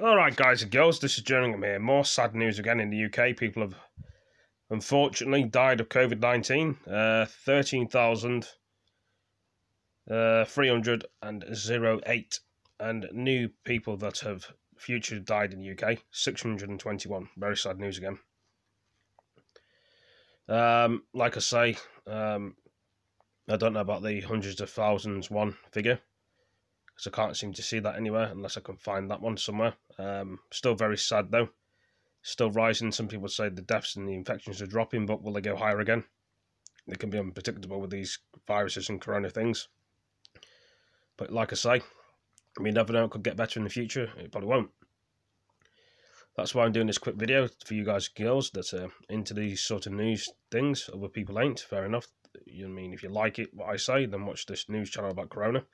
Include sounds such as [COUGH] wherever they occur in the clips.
Alright guys and girls, this is Jerningham here. More sad news again in the UK. People have unfortunately died of COVID-19. Uh, 13,308 uh, and new people that have future died in the UK. 621. Very sad news again. Um, like I say, um, I don't know about the hundreds of thousands one figure because I can't seem to see that anywhere unless I can find that one somewhere. Um, still very sad though. Still rising. Some people say the deaths and the infections are dropping, but will they go higher again? They can be unpredictable with these viruses and corona things. But like I say, we never know, it could get better in the future. It probably won't. That's why I'm doing this quick video for you guys girls that are into these sort of news things. Other people ain't, fair enough. You know I mean? If you like it, what I say, then watch this news channel about Corona.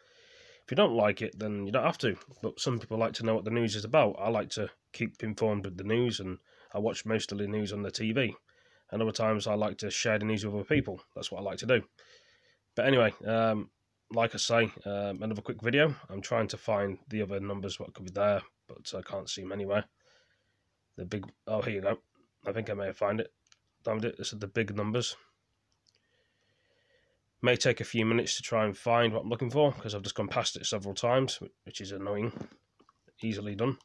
If you don't like it, then you don't have to. But some people like to know what the news is about. I like to keep informed with the news, and I watch most of the news on the TV. And other times, I like to share the news with other people. That's what I like to do. But anyway, um, like I say, um, another quick video. I'm trying to find the other numbers, what could be there, but I can't see them anywhere. The big, oh, here you go. I think I may have found it. Found it. This is the big numbers. May take a few minutes to try and find what I'm looking for because I've just gone past it several times, which is annoying. Easily done.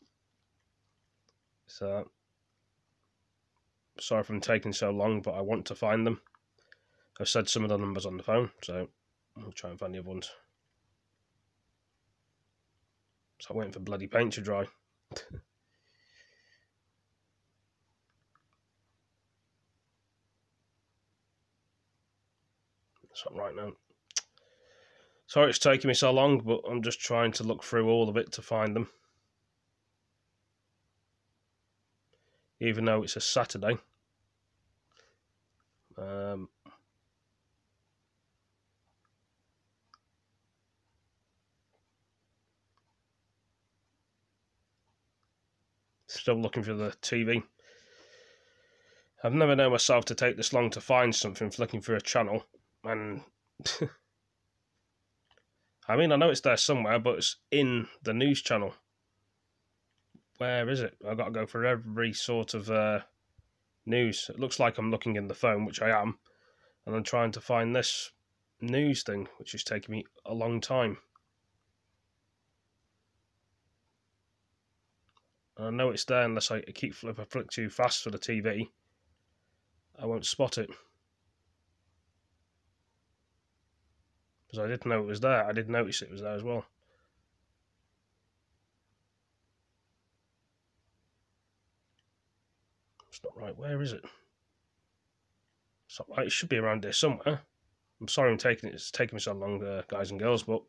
So, sorry for taking so long, but I want to find them. I've said some of the numbers on the phone, so I'll try and find the other ones. So I'm waiting for bloody paint to dry. [LAUGHS] Right now. Sorry it's taking me so long, but I'm just trying to look through all of it to find them. Even though it's a Saturday. Um, still looking for the TV. I've never known myself to take this long to find something flicking through a channel and [LAUGHS] I mean, I know it's there somewhere, but it's in the news channel. Where is it? I've got to go for every sort of uh, news. It looks like I'm looking in the phone, which I am, and I'm trying to find this news thing, which is taking me a long time. I know it's there unless I keep if I flick too fast for the TV, I won't spot it. Because I didn't know it was there. I did notice it was there as well. It's not right. Where is it? It's not right. It should be around there somewhere. I'm sorry I'm taking it. It's taking me so long, uh, guys and girls, but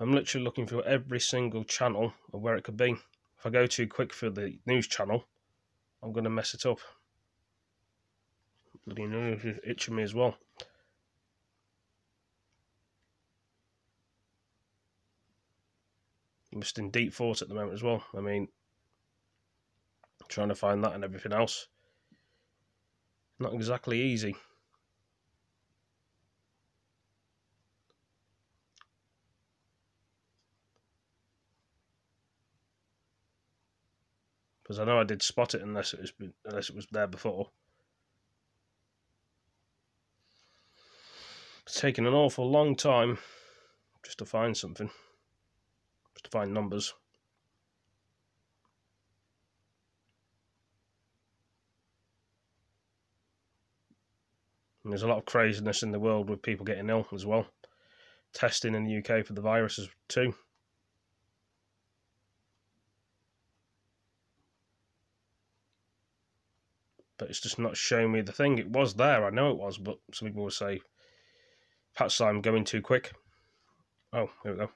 I'm literally looking for every single channel of where it could be. If I go too quick for the news channel, I'm going to mess it up. Bloody nose is itching me as well. Just in deep thought at the moment as well. I mean, trying to find that and everything else. Not exactly easy. Because I know I did spot it unless it was unless it was there before. It's taken an awful long time just to find something to find numbers. And there's a lot of craziness in the world with people getting ill as well. Testing in the UK for the viruses too. But it's just not showing me the thing. It was there, I know it was, but some people will say, perhaps I'm going too quick. Oh, here we go.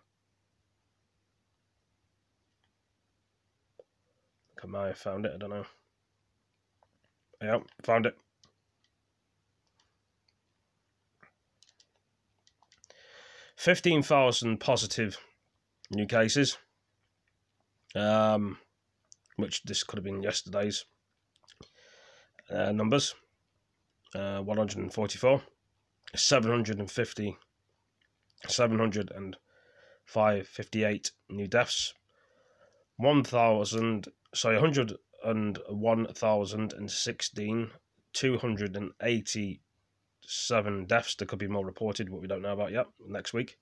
I might have found it, I don't know. Yeah, found it. Fifteen thousand positive new cases. Um, which this could have been yesterday's uh, numbers. Uh, 144, 750, 705, 58 new deaths, 1,000, sorry, 101,016, 287 deaths. There could be more reported, but we don't know about yet next week.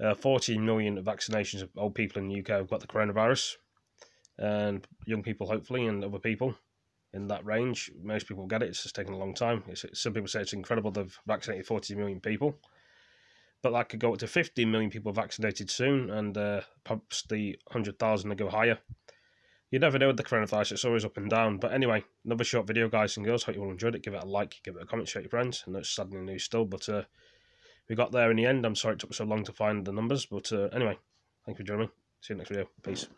Uh, 14 million vaccinations of old people in the UK have got the coronavirus, and young people, hopefully, and other people in that range. Most people get it. It's just taking a long time. It's, some people say it's incredible they've vaccinated 40 million people, but that could go up to 15 million people vaccinated soon, and uh, perhaps the 100,000 to go higher. You never know with the coronavirus, it's always up and down. But anyway, another short video, guys and girls. Hope you all enjoyed it. Give it a like, give it a comment, share it with your friends. Know it's sadly news still, but uh, we got there in the end. I'm sorry it took so long to find the numbers, but uh, anyway, thank you for joining me. See you next video. Peace.